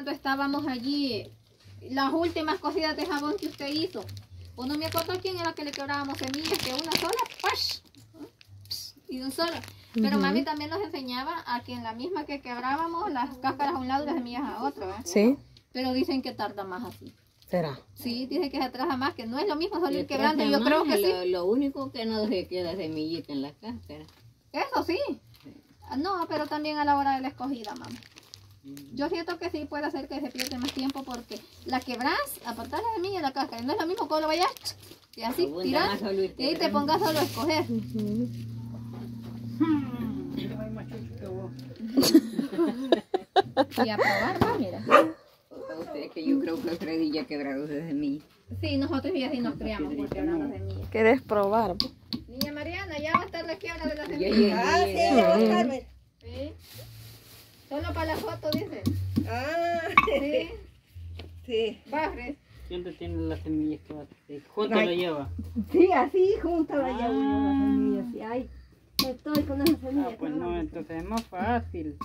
Cuando estábamos allí, las últimas cosidas de jabón que usted hizo, o no me acuerdo quién era que le quebrábamos semillas, que una sola, ¡pash! y de un solo. Pero mami también nos enseñaba a que en la misma que quebrábamos las cáscaras a un lado y las semillas a otro. ¿eh? Sí. Pero dicen que tarda más así. ¿Será? Sí, dice que se atrasa más, que no es lo mismo salir quebrando. Yo creo que sí. lo, lo único que no se queda semillita en la cáscara. Eso sí. Ah, No, pero también a la hora de la escogida, mamá. Yo siento que sí puede hacer que se pierda más tiempo porque la quebras, apartar la semilla y la cáscara. No es lo mismo que lo vayas y así Abunda tirar y ahí te pongas solo a escoger. Y a probar, va, mira. Ustedes que yo creo que Freddy ya quebrado de semilla. Sí, nosotros ya sí nos creamos por quebrar las semillas. ¿Quieres probar? Niña Mariana, ya va a estar la quiebra de semillas. llegué. Ah, sí, ya va a estar. Sí. Solo para la foto, dice. Ah, Sí. sí. Barres. ¿Dónde tiene las semillas que va a hacer? Junto Ay. lo lleva. Sí, así junta la llevo yo las semillas. Sí, ay, estoy con esas semillas. Ah, pues no, entonces es más fácil.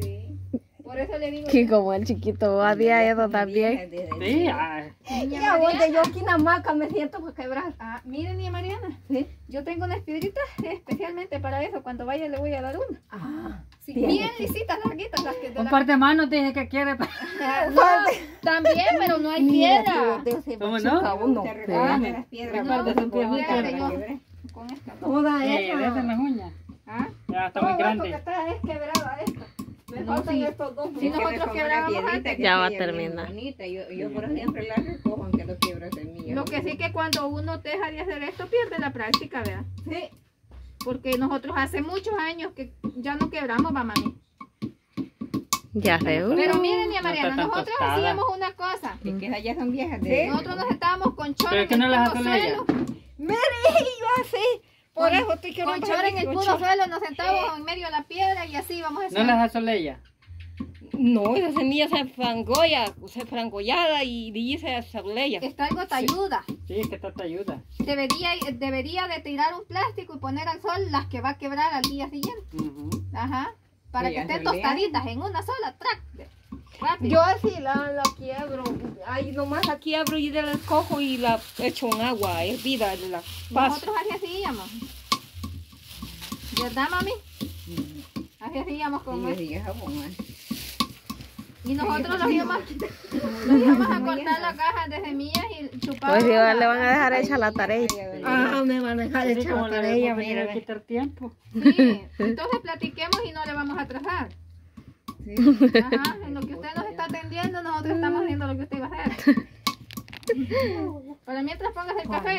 Sí. Por eso le digo. Que como el chiquito odia eso también. Sí, ah, Niña Ya, Mariana. donde yo aquí en la hamaca me siento para quebrar. Ah, miren, niña Mariana. Sí. Yo tengo unas piedritas especialmente para eso. Cuando vaya le voy a dar una. Ah, Sí, Bien. lisitas, larguitas, las que de un la- par de manos te dije que quiere. Ah, no, también, pero no hay mira, piedra. tío, te- ¿Cómo no? uno. Ah, las piedras. No, son piedritas. fíjate, yo con esta. Toda Eh, esa. déjame las uñas. ¿Ah? Ya está muy grande. porque esta es quebrada No. Sí, nosotros quebrábamos antes. Ya va a terminar. Bonita. Yo, yo por siempre la recojo aunque lo quiebra semilla. Lo que sí que cuando uno deja de hacer esto pierde la práctica, ¿verdad? Sí. Porque nosotros hace muchos años que ya no quebramos, va mami. Ya uh. Pero miren, niña No está Mariana, nosotros tostada. hacíamos una cosa. Es que esas ya son viejas. De... Nosotros nos estábamos con chor Pero que no las hace ella. Mire, yo así. Por Con- eso estoy Con quebrando. chor en el con puro suelo nos sentábamos en medio de la piedra y así vamos a No las hace ella. No, esa semilla se frangoya, se frangollada y dice sablella. Está algo te ayuda. Sí, es que esta te ayuda. Debería, debería de tirar un plástico y poner al sol las que va a quebrar al día siguiente. Ajá. Para Sí, que estén tostaditas en una sola track. Rápido. Yo así la, la quiebro, ahí nomás la quiebro y la cojo y la echo en agua hervida, la paso. Nosotros así hacíamos. ¿Verdad, mami? Así hacíamos Sí, con jabón. ah. Y nosotros los íbamos, los íbamos a cortar las cajas de semillas y chupar. Pues igual le van a dejar hecha la tarea. Ah, me van a dejar como la tarea, venir a quitar tiempo. Sí, entonces platiquemos y no le vamos a atrasar. Ajá, en lo que usted nos está atendiendo, nosotros estamos haciendo lo que usted iba a hacer. Para mientras pongas el café.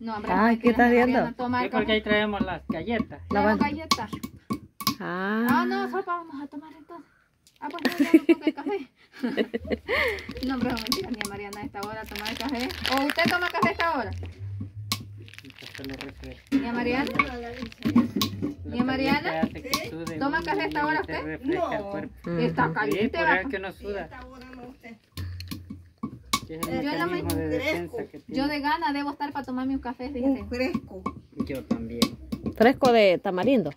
No, hombre, Ay, no, ¿qué estás viendo? Sí, porque ahí traemos las galletas. Traemos galletas. Ah. Ah, no, sopa vamos a tomar entonces. Ah, pues no, ya no el café. no, no mentira, ni a Mariana a esta hora a tomar el café. ¿O usted toma café a esta hora? ¿Ni a Mariana? La ¿Y a Mariana? ¿Toma café a esta hora te usted? No. Está caliente, va. que no suda. Yo la me- Yo de gana debo estar para tomarme un café, fíjese. Un fresco. Yo también. Fresco de tamarindo.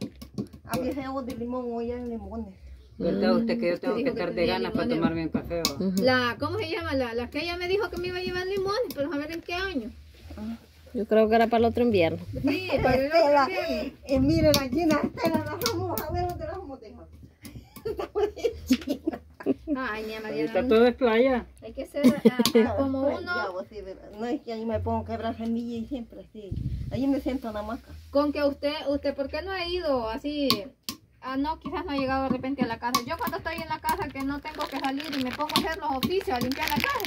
A veces hago de limón, hoy hay limones. ¿Verdad usted que yo tengo que estar de ganas para tomarme un café? Ujú. La, ¿cómo se llama? La, la que ella me dijo que me iba a llevar limones, pero a ver en qué año. Yo creo que era para el otro invierno. Sí, para el otro Estela, invierno. eh, mire la china, Estela, la vamos a ver dónde la vamos a dejar. Ay, niña Ahí está todo de playa. hay que ser ah, como uno, no es que ahí me pongo a quebrar semilla y siempre así. Ahí me siento en la hamaca. con que usted, usted, ¿por qué no ha ido así? Ah, no, quizás no ha llegado de repente a la casa. Yo cuando estoy en la casa que no tengo que salir y me pongo a hacer los oficios, a limpiar la casa.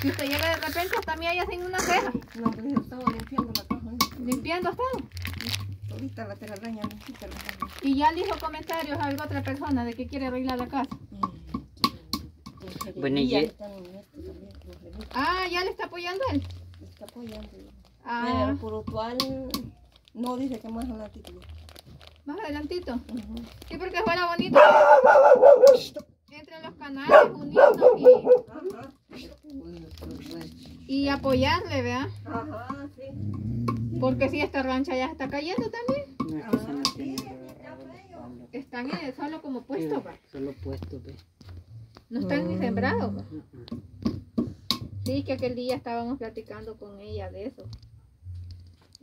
Si usted llega de repente hasta mí ahí hacen una ceja, No, pues yo estaba limpiando la caja. ¿no? limpiando todo. Ahorita la telaraña quita la caja. Y ya le hizo comentarios a alguna otra persona de que quiere arreglar la casa. Bueno, y- ahí están en esto también, los revistas, Ah, ya le está apoyando él. me está apoyando. Ah, Pero por actual no dice que más adelante. Más adelantito. Sí, porque fuera bonito. Entre los canales, unirnos y, y apoyarle, ¿verdad? Ajá, sí. Porque si esta rancha ya está cayendo también. No es que se nos tiene que agarrar el están solo como puestos, va. Solo puesto, ve. No están ni sembrados, va. Mm, Sí, que aquel día estábamos platicando con ella de eso.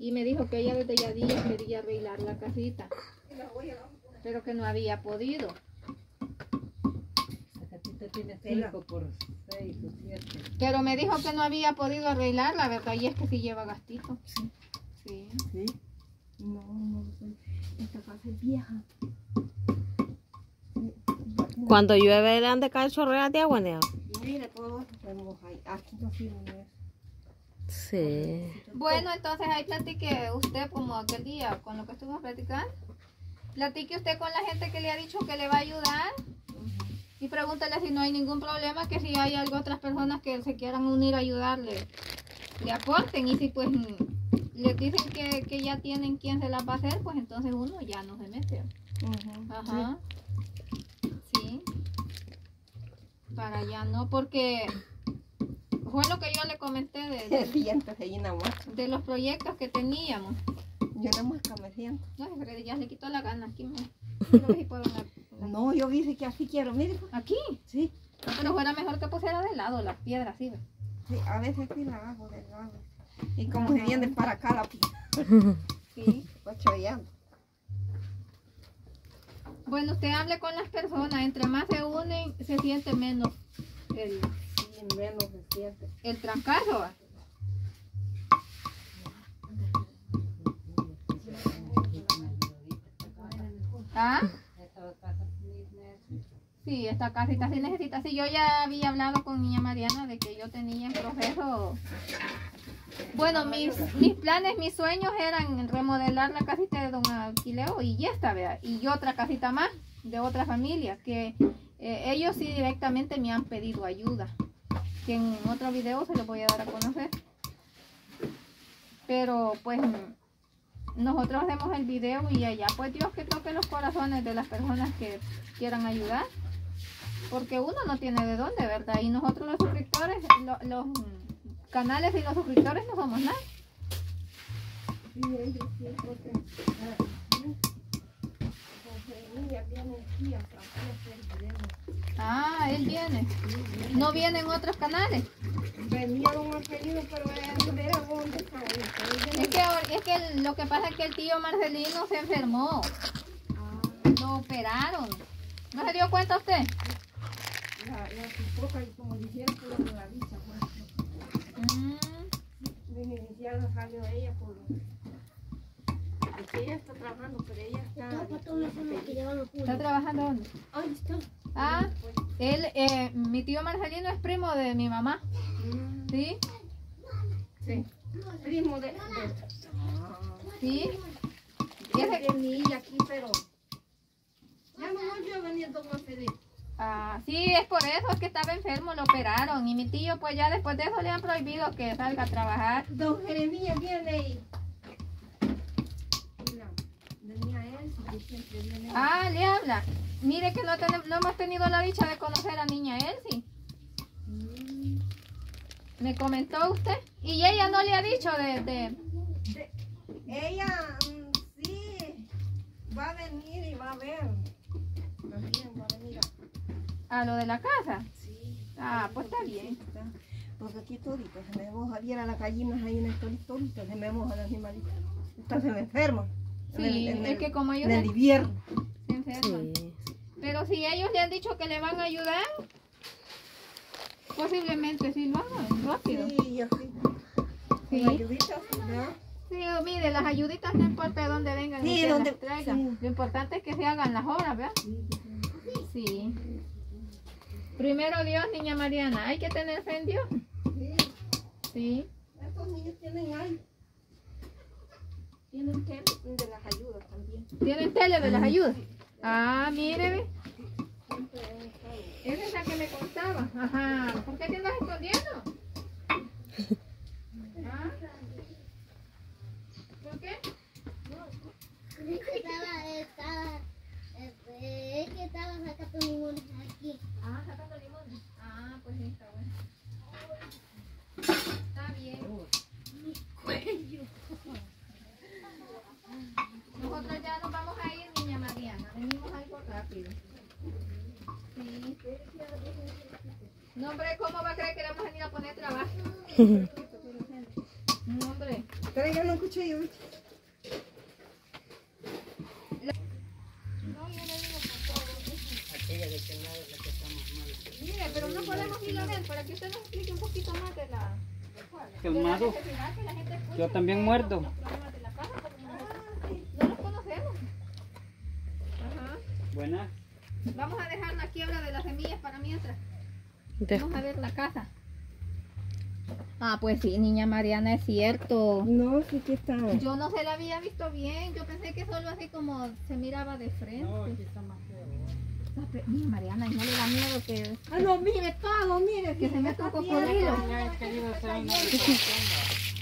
Y me dijo que ella desde ya días quería arreglar la casita. Pero que no había podido. La casita tiene 5 por 6 o 7. Pero me dijo que no había podido arreglarla, ¿verdad? Y es que sí lleva gastito. Sí. Sí. Sí. No, no sé. Esta casa es vieja. Cuando llueve le han de caer chorreras de agua, ¿no? Mira, todo esto se moja. ahí. Aquí no sirve eso. Sí. Bueno, entonces ahí platique usted como aquel día con lo que estuvimos platicando. Platique usted con la gente que le ha dicho que le va a ayudar. Y pregúntale si no hay ningún problema, que si hay algo otras personas que se quieran unir a ayudarle, le aporten. Y si pues les dicen que, que ya tienen quien se las va a hacer, pues entonces uno ya no se mete. Ajá. Sí. Para allá no, porque fue lo que yo le comenté de, de, más. de los proyectos que teníamos. Yo nada más que me siento. No, Freddy, ya le quitó la gana aquí. si puedo la- No, yo dije que así quiero. Mire, Aquí. sí. Pero fuera mejor que pusiera de lado las piedras, ¿sí? Sí, a veces aquí la hago del lado. Y como se viene para acá la piedra, Sí. va chollando. Bueno, usted hable con las personas. Entre más se unen, se siente menos el, el trancazo. ¿Ah? Sí, esta casita sí necesita. Sí, yo ya había hablado con niña Mariana de que yo tenía en proceso. Bueno, mis, mis planes, mis sueños eran remodelar la casita de don Aquileo y ya está, vea. Y otra casita más de otra familia que eh, ellos sí directamente me han pedido ayuda. Que en otro video se los voy a dar a conocer. Pero pues nosotros hacemos el video y allá pues Dios que toque los corazones de las personas que quieran ayudar. Porque uno no tiene de dónde, ¿verdad? Y nosotros los suscriptores, lo- los canales y los suscriptores no somos nada. Ah, él viene. No vienen otros canales. Venía don Marcelino, pero era viene- Es que, es que lo que pasa es que el tío Marcelino se enfermó. Lo operaron. ¿No se dio cuenta usted? La, la y como dijeron, era la dicha, pues. Mm, no salió ella por ella está trabajando, pero ella está. ¿Está trabajando dónde? Ahí está. Ah, él, eh, mi tío Marcelino es primo de mi mamá. Mm, ¿Sí? Sí. Primo de. de ¿Sí? y ese venía aquí, pero. Ya no volvió a venir don Marcelino. Ah, sí, es por eso, es que estaba enfermo, lo operaron. Y mi tío, pues ya después de eso le han prohibido que salga a trabajar. Don Jeremías viene y. Ah, le habla. Mire que no, tenem- no hemos tenido la dicha de conocer a niña Elsie. Mm, Me comentó usted. Y ella no le ha dicho de... de- de- ella mm, sí va a venir y va a ver. También va a venir a. a lo de la casa. Sí. Ah, pues está bien. Porque aquí todito se me moja, viera las gallinas ahí en el todito, se me moja los animalitos. Entonces me enferman. En Sí, el- en es que como ellos En el invierno. Sí. Pero si ellos le han dicho que le van a ayudar, posiblemente sí lo hagan rápido. Sí, yo sí. Sí. Con ayuditas, ¿verdad? Sí, mire, las ayuditas no importa de dónde vengan Sí, que donde- las traigan. Lo importante es que se hagan las obras, ¿verdad? Sí. Primero Dios, niña Mariana, hay que tener fe en Dios. Sí. Estos niños tienen ahí. Tienen que de las ayudas también. ¿Tienen tele de las ayudas? Ah, mire. Esa es la que me contaba. Ajá. ¿Por qué te andas escondiendo? ¿Ah? ¿Por qué? Es que estaba, estaba, este, es que estaba sacando limones aquí. Ah, sacando limones. Ah, pues sí, está bueno. Está bien. Nosotros ya nos vamos a ir, niña Mariana. Venimos algo tarde. No, hombre, ¿cómo va a creer que le vamos a venir a poner trabajo? No, hombre. Traigan un cuchillo. Mire, pero no podemos ir a ver para que usted nos explique un poquito más de la, Quemado. Yo también muerdo. no los conocemos. Ajá. Buenas. Vamos a dejar la quiebra de las semillas para mientras. Vamos a ver la casa. Ah, pues sí, niña Mariana, es cierto. No, sí que está. Yo no se la había visto bien. Yo pensé que solo así como se miraba de frente. No, aquí está más feo. Pero, Niña Mariana, ¿y no le da miedo que, Ah, no, mire todo, mire. que se meta un cocodrilo?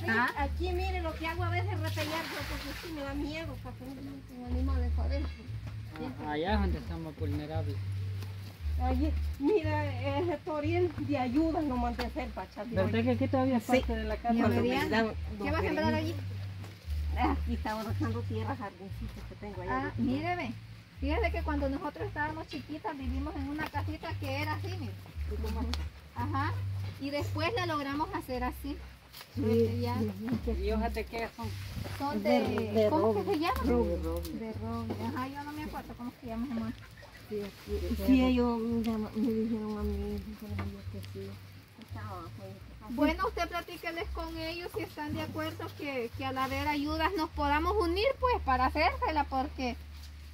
Ah. Aquí, mire, lo que hago a veces es repellarlo porque sí me da miedo para que no metan animales adentro. Allá es donde estamos vulnerables. Allí, mira, ese toril de ayuda no mandé hacer para echar de ¿Verdad que aquí todavía es Sí. parte de la casa? ¿qué los va a sembrar allí? Aquí estaba dejando tierra, jardincitos que tengo allá. Ah, míreme. Fíjese que cuando nosotros estábamos chiquitas vivimos en una casita que era así, mire. Ajá. Y después la logramos hacer así. Este, ya. ¿Y hojas de qué son? Son De- de, de ¿cómo que se llama? Roble. De roble. Ajá, yo no me acuerdo cómo se llama, Sí, ellos me dijeron a mí que sí. Bueno, usted platíqueles con ellos si están de acuerdo que, que al haber ayudas nos podamos unir pues para hacérsela porque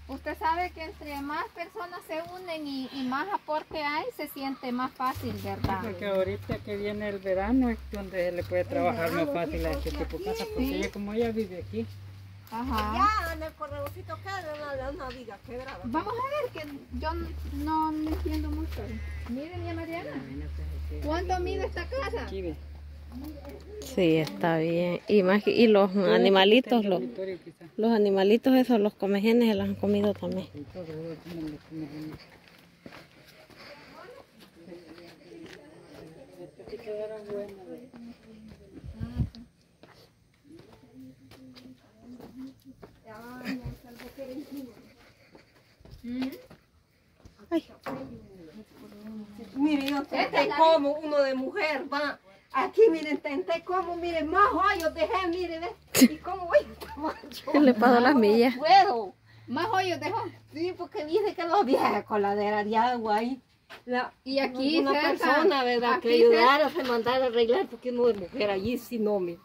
usted sabe que entre más personas se unen y, y más aporte hay se siente más fácil, ¿verdad? Porque ahorita que viene el verano es donde se le puede trabajar más fácil a este tipo de casa, aquí- porque Sí. ella como ella vive aquí. Ajá. Ya en el queda una, una viga quebrada. Vamos a ver que yo no, no entiendo mucho. Miren, ya Mariana, ¿cuánto mide esta casa? Aquí ve. Sí, está bien. Y más y los animalitos, los, los animalitos esos, los comejenes, se los han comido también. Y todo eso tiene que comer uno. Este sí quedará bueno. Mire, yo intenté como uno de mujer, va. Aquí, miren, intenté como, miren, más hoyos dejé, mire, ve. ¿Y cómo voy a Se le pasó las millas. puedo. Más hoyos dejó. Sí, porque dice que no había coladera de agua ahí. La, Y aquí una cerca, persona, ¿verdad? que aquí ayudara a mandar a arreglar, porque uno de mujer allí sí no me.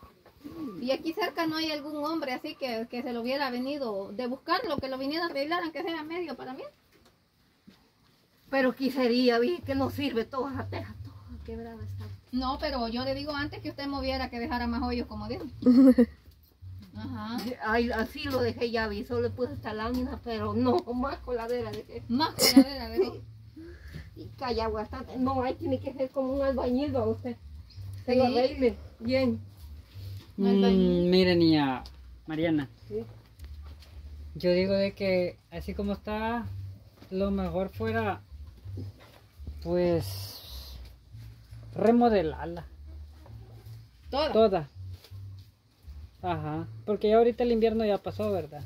Y aquí cerca no hay algún hombre así que, que se lo hubiera venido de buscarlo, que lo viniera a arreglar, aunque sea medio para mí. Pero aquí sería, vi que no sirve toda esa teja, toda quebrada está. No, pero yo le digo antes que usted moviera que dejara más hoyos, como dijo. Ajá. Ay, así lo dejé ya, vi, solo le puse esta lámina, pero no, más coladera dejé. Más coladera. Y calla bastante. No, ahí tiene que ser como un albañil, va usted. Se lo Sí. arregle bien. Mm, mire, niña Mariana. Sí. Yo digo de que así como está, lo mejor fuera, pues, remodelarla. Toda. Toda. Ajá. Porque ya ahorita el invierno ya pasó, ¿verdad?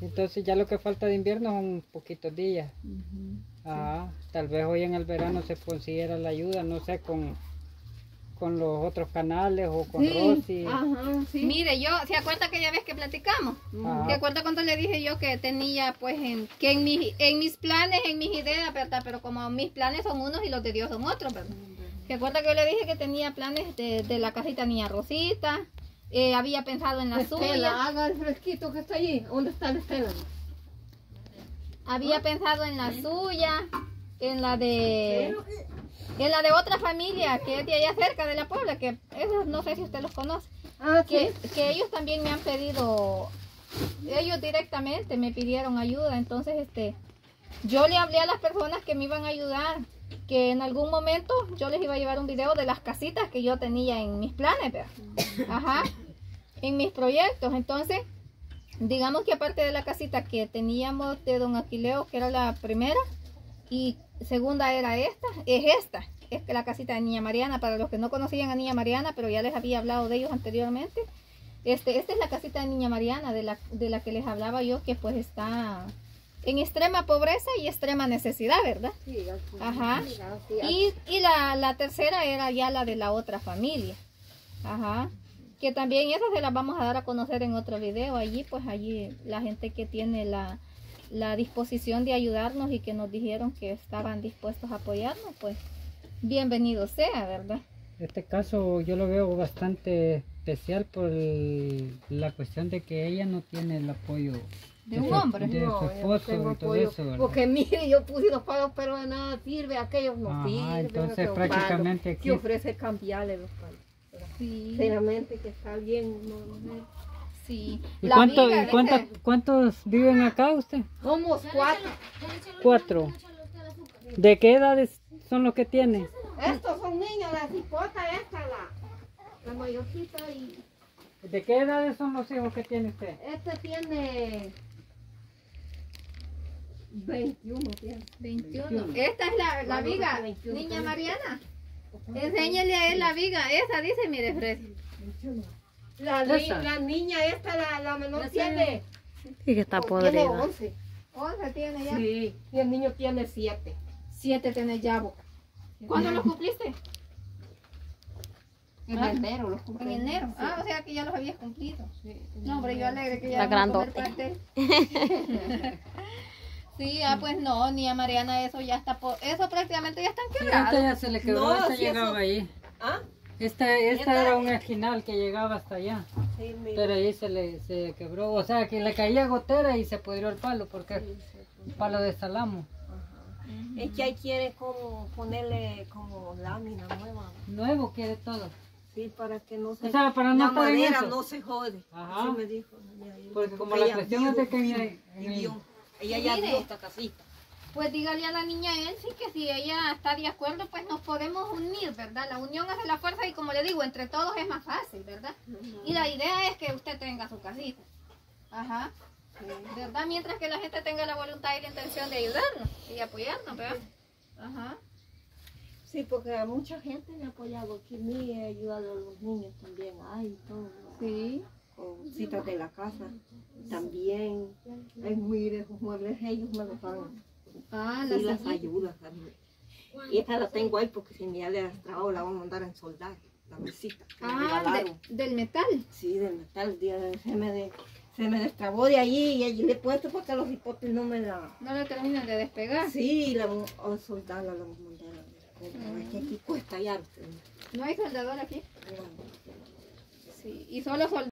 Entonces ya lo que falta de invierno son poquitos días. Ajá. Tal vez hoy en el verano se considera la ayuda, no sé, con, con los otros canales o con Rosy. Ajá, sí. Mire, yo, ¿se acuerda aquella vez que platicamos? Ajá. ¿Se acuerda cuando le dije yo que tenía, pues, en, que en, mi- en mis planes, en mis ideas, ¿verdad? Pero como mis planes son unos y los de Dios son otros, ¿verdad? ¿Se acuerda que yo le dije que tenía planes de, de la casita niña Rosita? Eh, había pensado en la Estela, suya. haga el fresquito que está allí. ¿Dónde está la estela? Había pensado en la suya, en la de... En la de otra familia que es de allá cerca de la Puebla, que esos no sé si usted los conoce. Ah, que, que ellos también me han pedido, ellos directamente me pidieron ayuda, entonces este, yo le hablé a las personas que me iban a ayudar, que en algún momento yo les iba a llevar un video de las casitas que yo tenía en mis planes, ¿verdad? ajá, en mis proyectos, entonces, digamos que aparte de la casita que teníamos de don Aquileo, que era la primera, y segunda era esta, es esta, es la casita de Niña Mariana, para los que no conocían a Niña Mariana, pero ya les había hablado de ellos anteriormente, este, esta es la casita de Niña Mariana, de la, de la que les hablaba yo, que pues está en extrema pobreza y extrema necesidad, ¿verdad? Sí. Ajá. Sí, Y, y la, la tercera era ya la de la otra familia. Ajá. Que también esas se las vamos a dar a conocer en otro video. Allí, pues allí la gente que tiene la, la disposición de ayudarnos y que nos dijeron que estaban dispuestos a apoyarnos, pues bienvenido sea, ¿verdad? Este caso yo lo veo bastante especial por el- la cuestión de que ella no tiene el apoyo De un hombre. de No, esposo y todo eso, ¿verdad? Porque mire, yo puse los palos, pero de nada sirve, aquellos no Ajá, sirven. entonces prácticamente aquí- Que ofrece cambiarle los palos. Sí. Sinceramente que está bien. No, no, sí. ¿Y, La cuánto, viga, y cuánta- dice, cuántos viven acá usted? Somos cuatro. Cuatro. ¿De qué edades son los que tiene? Estos son niños, la cipota esta, la, la mayorcita y ¿De qué edades son los hijos que tiene usted? este tiene 21 tiene. 21. Esta es la, la viga. 21, Niña. Mariana. Enséñale a él la viga. Esa dice, mire, Fred. La, ni- la niña esta, la, la menor tiene, Y que está tiene podrida. 11. 11 tiene ya. Sí, y el niño tiene 7. 7 tiene ya. ¿Cuándo los cumpliste? En Ah. enero los En compré. enero. Ah, o sea que ya los habías cumplido. Sí. No, hombre, yo alegre que ya Está grandote. sí, ah, pues no, ni a Mariana eso ya está, po- eso prácticamente ya están quebrados. ya se le quebró, No, esta si llegaba eso- ahí. ¿Ah? Esta, esta era un esquinal que llegaba hasta allá. Sí, mira. Pero ahí se le se quebró. O sea, que le caía gotera y se pudrió el palo porque es un palo de salamo. Es que ahí quiere como ponerle como lámina nueva. Nuevo quiere todo. Sí, para que no se... O sea, para no la madera eso. no se jode. Ajá. Así me dijo. Porque como la ella cuestión es de que en- vio. Ella ya esta casita. Pues dígale a la niña Elsie que si ella está de acuerdo, pues nos podemos unir, ¿verdad? La unión hace la fuerza y como le digo, entre todos es más fácil, ¿verdad? Y la idea es que usted tenga su casita. Ajá. ¿Verdad? Mientras que la gente tenga la voluntad y la intención de ayudarnos y apoyarnos, ¿verdad? Ajá. Sí, porque a mucha gente me ha apoyado aquí. Me he ayudado a los niños también. Ay, todo. Sí. Con citas de la casa. También. Ay, mire, esos muebles ellos me los dan. Ah, Sí, la las sillita. ayudas. Y esta la tengo ahí porque si me ya le has trabado la vamos a mandar a ensoldar. La mesita. Ah, de- del metal. Sí, del metal. se, me de- se me destrabó de allí y allí le he puesto para que los hipotes no me la... No lo terminan de despegar. Sí, la vamos a soldarla, la vamos a mandar a ver. Es que aquí cuesta hallar. No hay soldador aquí. Sí. Y solo soldador.